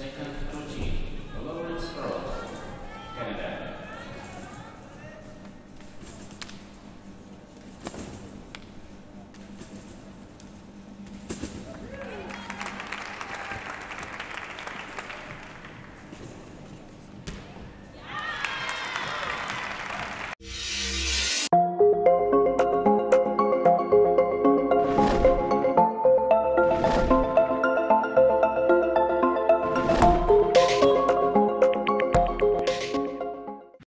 second.